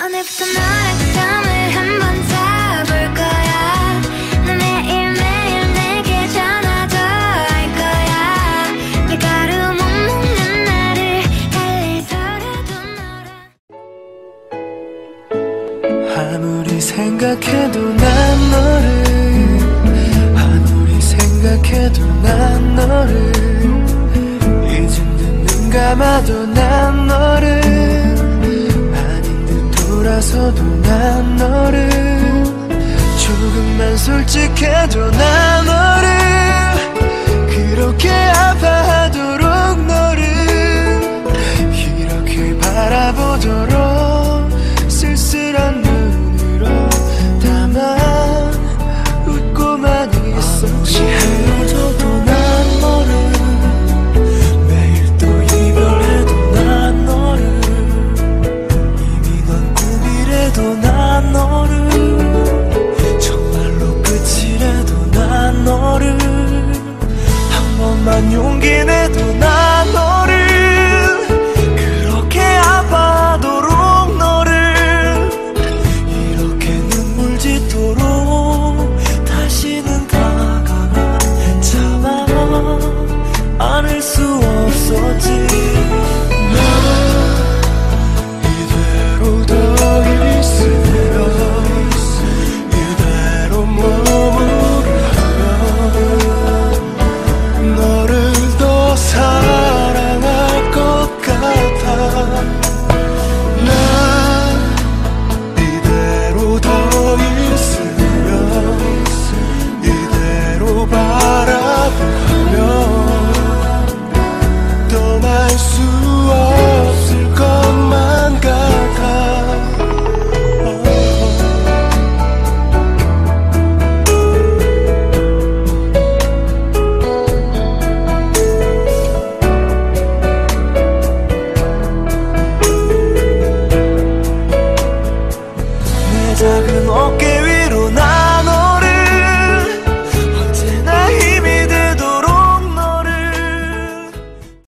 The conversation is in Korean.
오늘부터 너랑 썸을 한번 타볼 거야. 너 매일매일 내게 전화도 할 거야. 밀가루 못 먹는 나를 달래서라도 너랑 아무리 생각해도 난 너를. 아무리 생각해도 난 너를. 이젠 눈 감아도 난 너를 듯 돌아서도 난 너를 조금만 솔직해도 난 작은 어깨